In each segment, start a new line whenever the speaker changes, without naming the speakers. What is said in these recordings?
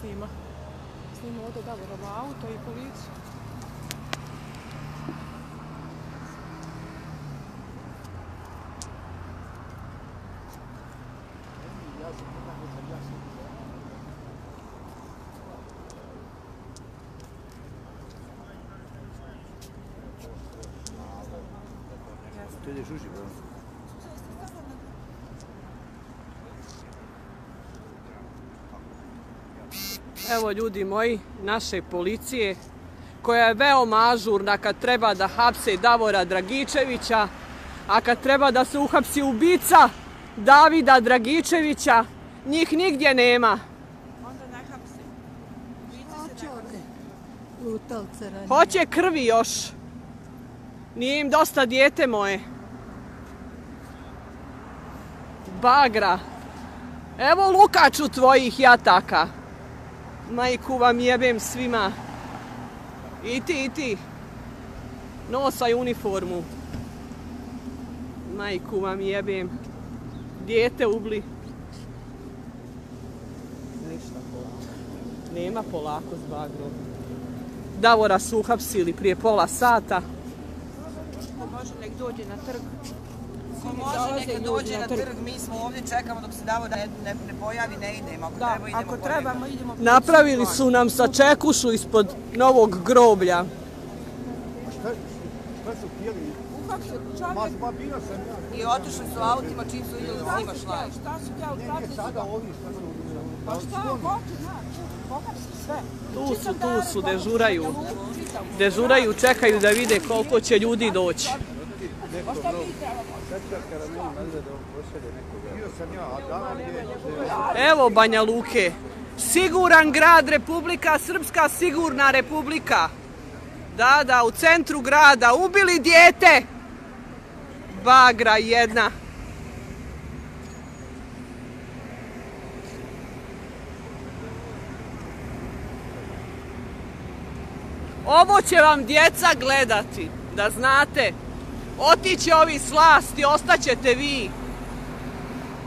snima. Snima ovdje Davorova auto i policiju.
Tu ideš uži,
Evo ljudi moji, naše policije, koja je veoma ažurna kad treba da hapse Davora Dragičevića, a kad treba da se uhapsi ubica Davida Dragičevića, njih nigdje nema.
Lutalce ranije.
Hoće krvi još. Nije im dosta dijete moje. Bagra. Evo Lukaču tvojih jataka. Majku vam jebem svima. I ti, i ti. Nosaj uniformu. Majku vam jebem. Dijete ubli. Ništa polako. Nema polako s bagrom. Davora su uhapsili prije pola sata.
Ko može nek dođe na trg.
Ko može neka dođe na trg, mi smo ovdje čekamo dok se Davo ne, ne, ne pojavi, ne idemo. Ako
Da,
treba idemo
ako trebamo idemo...
Napravili su nam sa čekušu ispod novog groblja.
Šta, šta su
čovjek.
ma sam ja.
I otišli su autima čim su vidjeli da snimaš live.
Šta su htjeli?
Ne, ne,
su
sada ovi šta su...
Pa šta, pohapsi sve.
Tu su, tu su, dežuraju. Dežuraju, čekaju da vide koliko će ljudi doći.
Pa šta mi trebamo?
Sam ja, a.
Evo Banja Luke. Siguran grad, Republika Srpska, sigurna republika. Da, da, u centru grada. Ubili dijete. Bagra jedna. Ovo će vam djeca gledati, da znate. Otiće ovi slasti, ostaćete vi.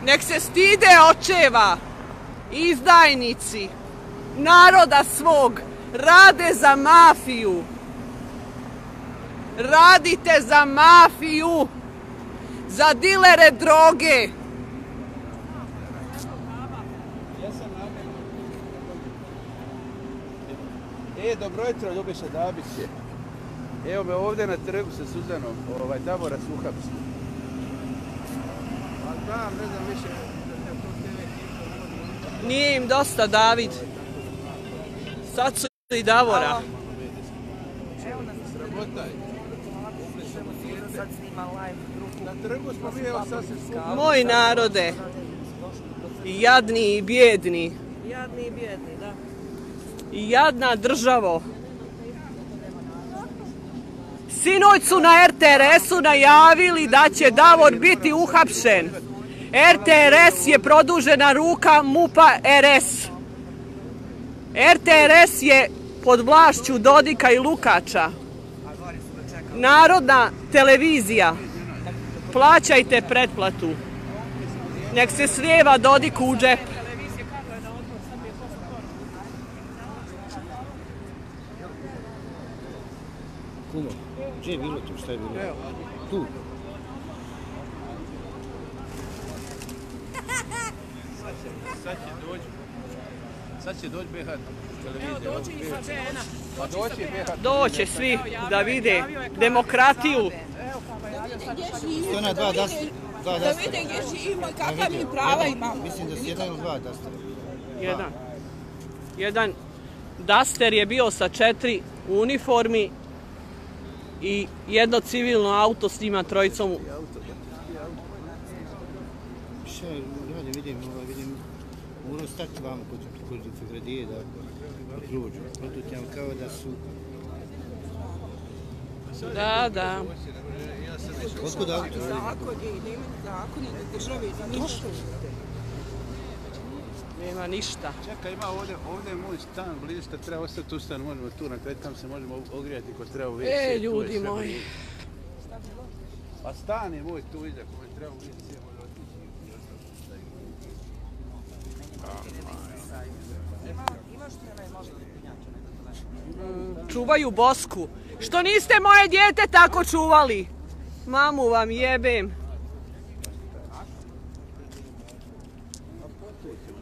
Nek se stide očeva, izdajnici, naroda svog, rade za mafiju. Radite za mafiju, za dilere droge.
E, dobro jutro, Ljubiša Dabiće. Evo me ovdje na trgu sa Suzanom, ovaj, Davora su uhapsili. Pa da, ne znam više,
Nije im dosta, David. Sad su i Davora.
sramota je.
Sad snima live grupu.
Na trgu smo mi, evo sasvim skupo.
Moj narode, jadni i bjedni,
Jadni i bjedni, da.
i jadna državo. Sinoć su na RTRS-u najavili da će Davor biti uhapšen. RTRS je produžena ruka MUPA RS. RTRS je pod vlašću Dodika i Lukača. Narodna televizija. Plaćajte pretplatu. Nek se slijeva Dodiku u džep.
Gdje je bilo tu, šta je bilo? Tu.
Sad će doći. Sad će doći BH televizija.
Evo dođe i sa žena.
Pa doći BH.
Doće svi da vide demokratiju.
Evo kako je javio sad.
To je na dva dasta. Dva
Da vide gdje živimo i kakva mi prava imamo.
Mislim da su jedan ili dva dasta.
Jedan. Jedan Duster je bio sa četiri uniformi i jedno civilno auto s njima trojicom.
Je, radi, vidim, ovaj, vidim, morao stati vamo kod, kod Fegradije da prođu. Protutim kao da su...
Da, da.
Otkud auto?
Zakon je, nema zakon i države i ništa.
Nema ništa.
Čekaj, ima ovdje, ovdje je moj stan, blizu što treba ostati tu stan, možemo tu na kraju, tam se možemo ogrijati ko treba u tu
E, ljudi moji.
Pa stan je moj tu iza, treba u može otići i ostati.
Ima, imaš
čuvaju Bosku. Što niste moje dijete tako čuvali? Mamu vam jebem.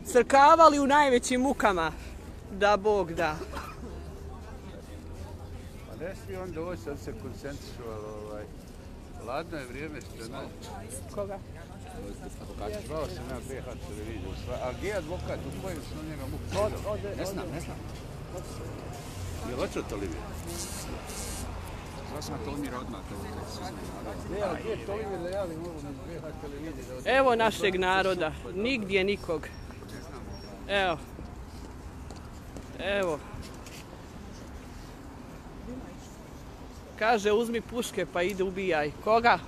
Crkavali u najvećim mukama. Da Bog da.
Pa ne smije on doći, sad se koncentrišovalo, ovaj. Ladno je vrijeme što je.
Koga?
Zvao sam na BH televiziju. A gdje je advokat? U kojem su njega muku? Ne znam, ne znam. Je očeo to li
sam Tolmir odmah.
Ne, gdje da javim ovo na BH televiziji?
Evo našeg naroda. Nigdje nikog. Evo. Evo. Kaže uzmi puške pa ide ubijaj. Koga?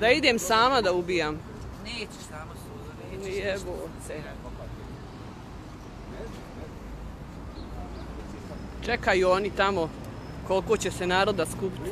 Da idem sama da ubijam.
Nećeš tamo suza, nećeš.
Jebote. Čekaju oni tamo koliko će se naroda skupiti.